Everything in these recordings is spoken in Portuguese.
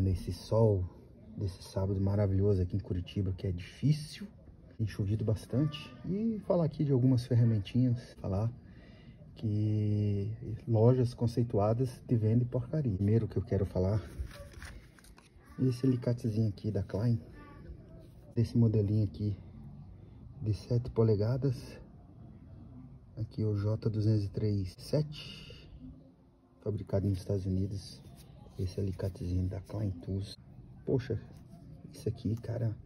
nesse sol desse sábado maravilhoso aqui em Curitiba, que é difícil, tem chovido bastante. E falar aqui de algumas ferramentinhas, falar que lojas conceituadas te vendem porcaria. Primeiro que eu quero falar, esse alicatezinho aqui da Klein, desse modelinho aqui de 7 polegadas, aqui o J203 7, fabricado nos Estados Unidos, esse alicatezinho da Klein Tools. Poxa, isso aqui, cara,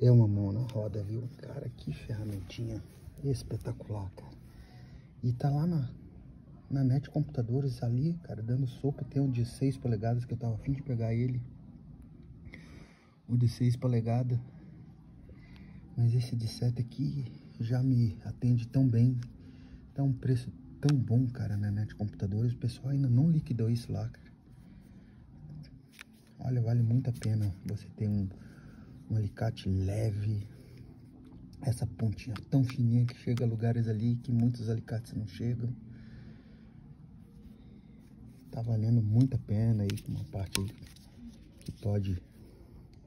é uma mão na roda, viu? Cara, que ferramentinha espetacular, cara. E tá lá na, na net computadores ali, cara, dando sopa. Tem um de 6 polegadas que eu tava afim de pegar ele. O de 6 polegadas. Mas esse de 7 aqui já me atende tão bem. Tá um preço tão bom, cara, na net computadores. O pessoal ainda não liquidou isso lá, cara. Olha, vale muito a pena você ter um, um alicate leve, essa pontinha tão fininha que chega a lugares ali que muitos alicates não chegam. Tá valendo muito a pena aí, uma parte aí que pode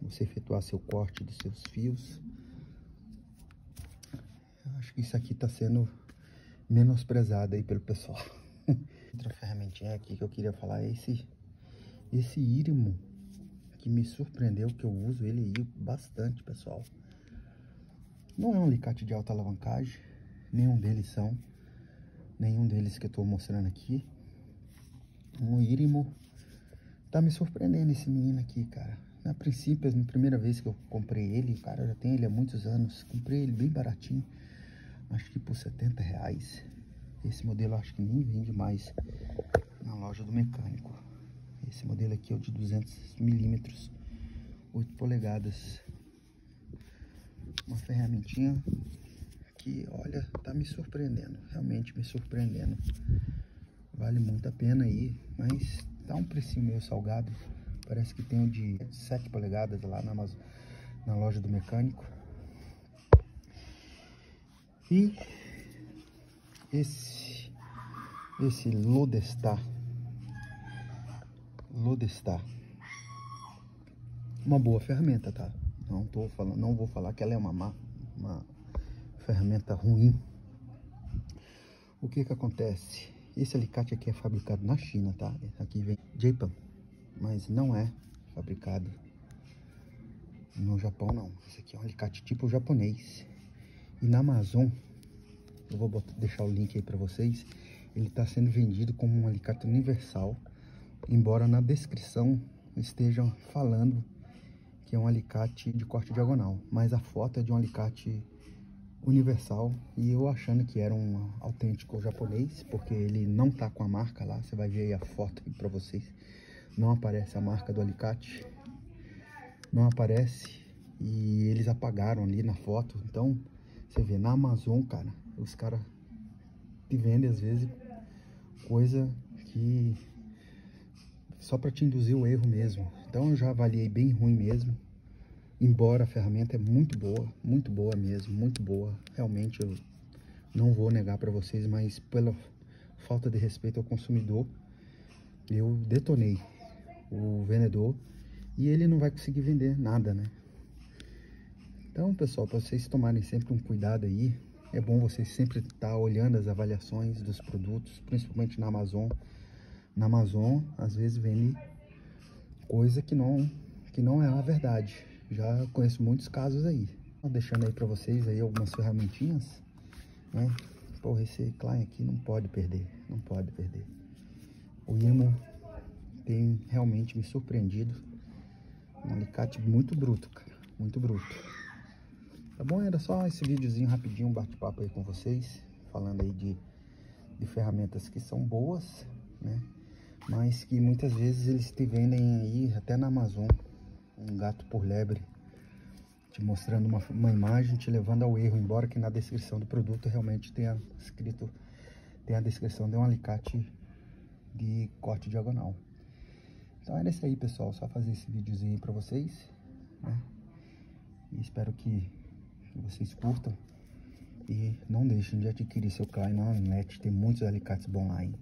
você efetuar seu corte dos seus fios. Eu acho que isso aqui tá sendo menosprezado aí pelo pessoal. Outra ferramentinha aqui que eu queria falar é esse, esse írimo que me surpreendeu, que eu uso ele bastante, pessoal. Não é um alicate de alta alavancagem, nenhum deles são, nenhum deles que eu tô mostrando aqui. Um írimo tá me surpreendendo esse menino aqui, cara. Na princípio, na primeira vez que eu comprei ele, cara, eu já tenho ele há muitos anos. Comprei ele bem baratinho, acho que por 70 reais. Esse modelo acho que nem vende mais na loja do mecânico. Esse modelo aqui é o de 200 milímetros, 8 polegadas. Uma ferramentinha que, olha, tá me surpreendendo, realmente me surpreendendo. Vale muito a pena aí, mas tá um precinho meio salgado. Parece que tem um de 7 polegadas lá na, na loja do mecânico. E esse, esse Lodestar Lodestar. Uma boa ferramenta, tá? Não tô falando, não vou falar que ela é uma, má, uma ferramenta ruim. O que que acontece? Esse alicate aqui é fabricado na China, tá? Aqui vem Japan, mas não é fabricado no Japão, não. Esse aqui é um alicate tipo japonês. E na Amazon, eu vou botar, deixar o link aí para vocês, ele está sendo vendido como um alicate universal embora na descrição estejam falando que é um alicate de corte diagonal, mas a foto é de um alicate universal e eu achando que era um autêntico japonês, porque ele não tá com a marca lá, você vai ver aí a foto para vocês, não aparece a marca do alicate, não aparece e eles apagaram ali na foto, então você vê na Amazon, cara, os caras te vendem às vezes coisa que só para te induzir o erro mesmo. Então eu já avaliei bem ruim mesmo. Embora a ferramenta é muito boa, muito boa mesmo, muito boa. Realmente eu não vou negar para vocês, mas pela falta de respeito ao consumidor, eu detonei o vendedor e ele não vai conseguir vender nada, né? Então, pessoal, para vocês tomarem sempre um cuidado aí, é bom vocês sempre estar tá olhando as avaliações dos produtos, principalmente na Amazon na Amazon, às vezes vende coisa que não, que não é a verdade. Já conheço muitos casos aí. Deixando aí para vocês aí algumas ferramentinhas, né? Porra, esse Klein aqui não pode perder, não pode perder. O Imo tem realmente me surpreendido. Um alicate muito bruto, cara, muito bruto. Tá bom? Era só esse videozinho rapidinho, um bate-papo aí com vocês, falando aí de, de ferramentas que são boas, né? mas que muitas vezes eles te vendem aí até na Amazon um gato por lebre te mostrando uma, uma imagem te levando ao erro embora que na descrição do produto realmente tenha escrito tem a descrição de um alicate de corte diagonal então era isso aí pessoal só fazer esse videozinho para vocês né? e espero que, que vocês curtam e não deixem de adquirir seu Klein na net tem muitos alicates bons lá hein?